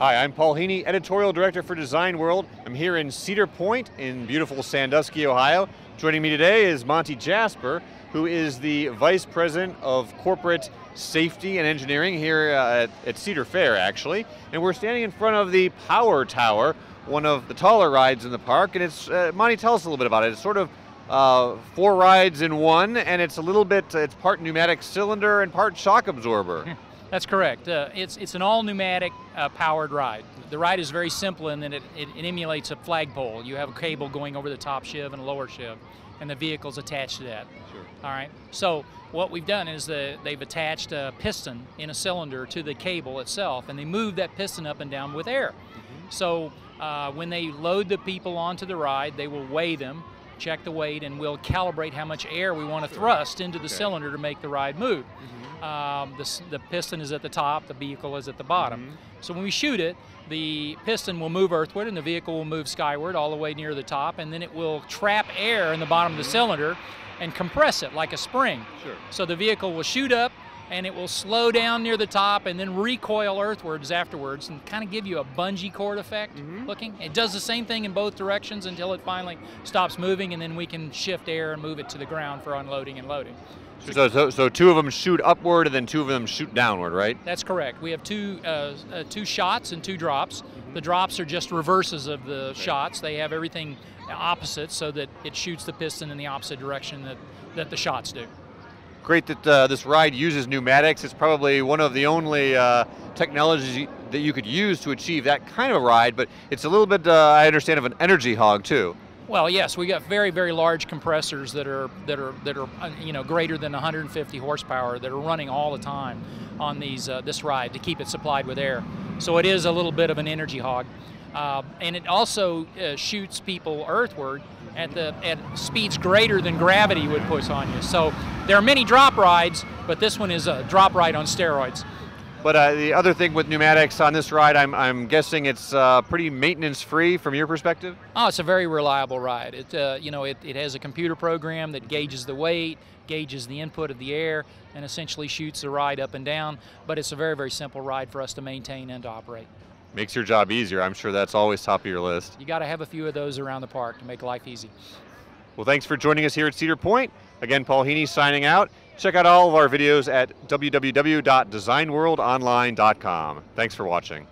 Hi, I'm Paul Heney, Editorial Director for Design World. I'm here in Cedar Point in beautiful Sandusky, Ohio. Joining me today is Monty Jasper, who is the Vice President of Corporate Safety and Engineering here uh, at, at Cedar Fair, actually. And we're standing in front of the Power Tower, one of the taller rides in the park. And it's, uh, Monty, tell us a little bit about it. It's sort of uh, four rides in one, and it's a little bit, it's part pneumatic cylinder and part shock absorber. That's correct. Uh, it's, it's an all pneumatic uh, powered ride. The ride is very simple in that it, it, it, emulates a flagpole. You have a cable going over the top sheave and a lower sheave, and the vehicle's attached to that. Sure. All right. So what we've done is the, they've attached a piston in a cylinder to the cable itself, and they move that piston up and down with air. Mm-hmm. So uh, when they load the people onto the ride, they will weigh them, check the weight, and we'll calibrate how much air we want to thrust into the okay. cylinder to make the ride move. Mm-hmm. Um, the, the, piston is at the top, the vehicle is at the bottom. Mm-hmm. So when we shoot it, the piston will move earthward and the vehicle will move skyward all the way near the top, and then it will trap air in the bottom of the cylinder and compress it like a spring. Sure. So the vehicle will shoot up and it will slow down near the top and then recoil earthwards afterwards and kind of give you a bungee cord effect mm-hmm. looking. It does the same thing in both directions until it finally stops moving and then we can shift air and move it to the ground for unloading and loading. So, so, so two of them shoot upward and then two of them shoot downward, right? That's correct. We have two uh, uh, two shots and two drops. The drops are just reverses of the shots. They have everything opposite so that it shoots the piston in the opposite direction that, that the shots do. Great that uh, this ride uses pneumatics. It's probably one of the only uh, technologies that you could use to achieve that kind of a ride, but it's a little bit, uh, I understand, of an energy hog too. Well, yes, we got very, very large compressors that are that are that are uh, you know greater than 150 horsepower that are running all the time on these uh, this ride to keep it supplied with air. So it is a little bit of an energy hog, uh, and it also uh, shoots people earthward at the at speeds greater than gravity would push on you. So there are many drop rides, but this one is a drop ride on steroids. But uh, the other thing with pneumatics on this ride, I'm, I'm guessing it's uh, pretty maintenance free from your perspective? Oh, it's a very reliable ride. It, uh, you know, it, it has a computer program that gauges the weight, gauges the input of the air, and essentially shoots the ride up and down. But it's a very, very simple ride for us to maintain and to operate. Makes your job easier. I'm sure that's always top of your list. You got to have a few of those around the park to make life easy. Well, thanks for joining us here at Cedar Point. Again, Paul Heney signing out. Check out all of our videos at www.designworldonline.com. Thanks for watching.